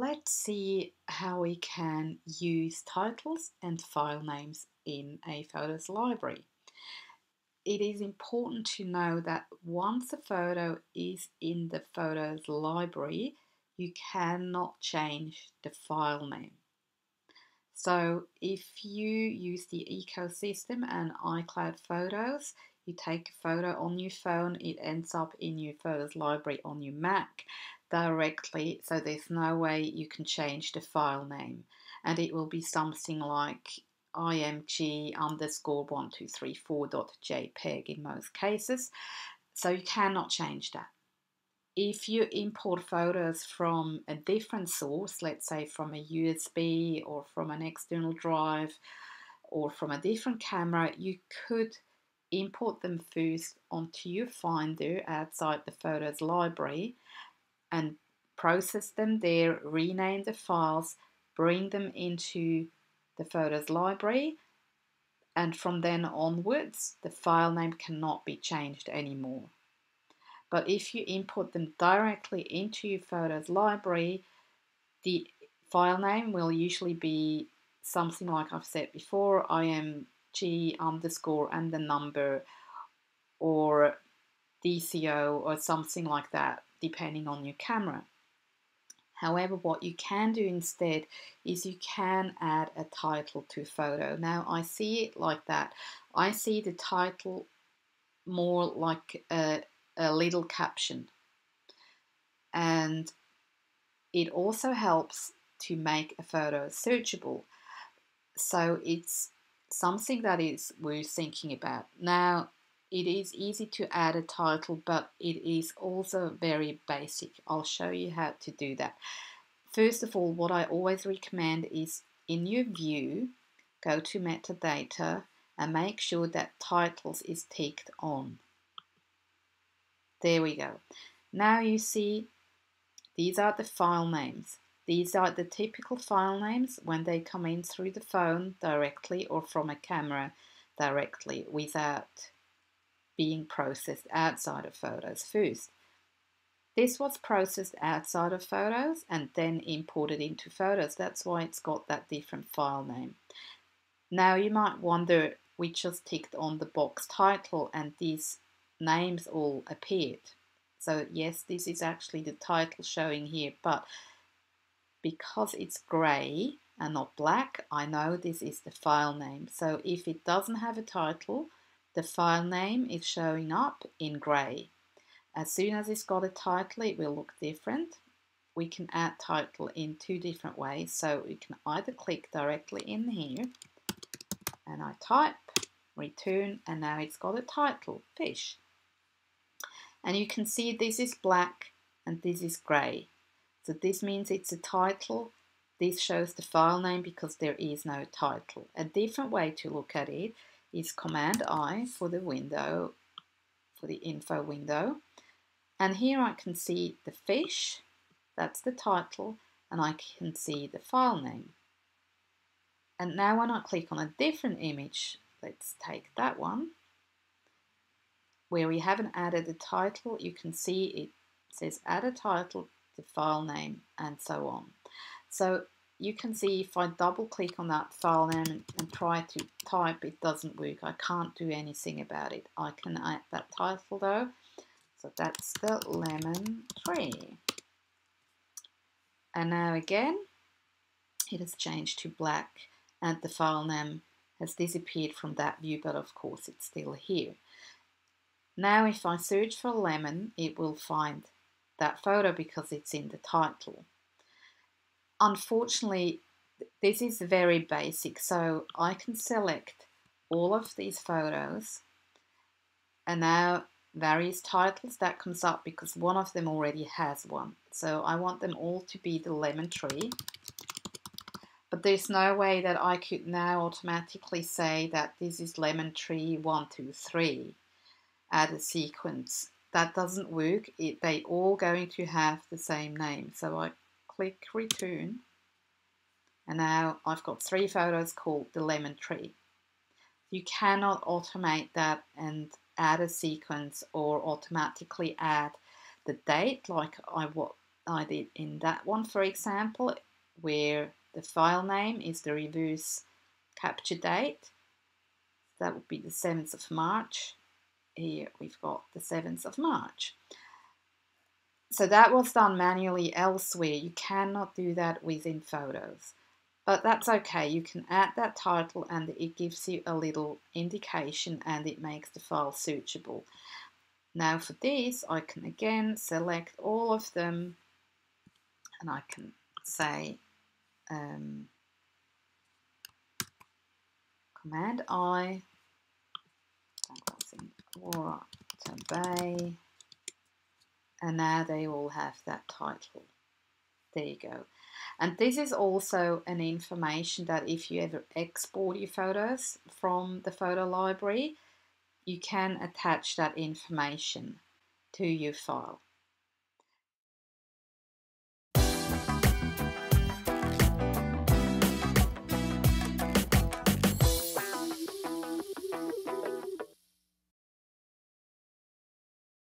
let's see how we can use titles and file names in a photos library. It is important to know that once a photo is in the photos library, you cannot change the file name. So if you use the ecosystem and iCloud Photos, you take a photo on your phone, it ends up in your photos library on your Mac directly, so there's no way you can change the file name. And it will be something like img underscore 1234.jpg in most cases. So you cannot change that. If you import photos from a different source, let's say from a USB or from an external drive or from a different camera, you could import them first onto your Finder outside the Photos library and process them there, rename the files, bring them into the Photos library, and from then onwards, the file name cannot be changed anymore. But if you import them directly into your Photos library, the file name will usually be something like I've said before, img underscore and the number or DCO or something like that depending on your camera. However, what you can do instead is you can add a title to photo. Now I see it like that. I see the title more like a, a little caption. And it also helps to make a photo searchable. So it's something that is worth thinking about. Now, it is easy to add a title, but it is also very basic. I'll show you how to do that. First of all, what I always recommend is in your view, go to metadata and make sure that titles is ticked on. There we go. Now you see these are the file names. These are the typical file names when they come in through the phone directly or from a camera directly without being processed outside of photos first. This was processed outside of photos and then imported into photos. That's why it's got that different file name. Now you might wonder, we just ticked on the box title and these names all appeared. So yes, this is actually the title showing here, but because it's grey and not black, I know this is the file name. So if it doesn't have a title, the file name is showing up in grey. As soon as it's got a title, it will look different. We can add title in two different ways. So we can either click directly in here and I type, return, and now it's got a title, fish. And you can see this is black and this is grey. So this means it's a title. This shows the file name because there is no title. A different way to look at it is Command I for the window, for the info window. And here I can see the fish, that's the title, and I can see the file name. And now when I click on a different image, let's take that one, where we haven't added a title, you can see it says add a title, the file name, and so on. So you can see if I double click on that file name and, and, try to type, it doesn't work. I can't do anything about it. I can add that title though. So that's the lemon tree. And now again, it has changed to black and the file name has disappeared from that view, but of course it's still here. Now if I search for lemon, it will find that photo because it's in the title unfortunately, this is very basic. So I can select all of these photos and now various titles that comes up because one of them already has one. So I want them all to be the lemon tree. But there's no way that I could now automatically say that this is lemon tree 1, 2, 3, add a sequence. That doesn't work. It, they all going to have the same name. So I click return and now I've got three photos called the lemon tree. You cannot automate that and add a sequence or automatically add the date like I I did in that one, for example, where the file name is the reverse capture date. That would be the 7th of March. Here we've got the 7th of March. So that was done manually elsewhere. You cannot do that within Photos. But that's okay. You can add that title and it gives you a little indication and it makes the file searchable. Now for this, I can again select all of them and I can say um, Command I, and now they all have that title. There you go. And this is also an information that if you ever export your photos from the photo library, you can attach that information to your file.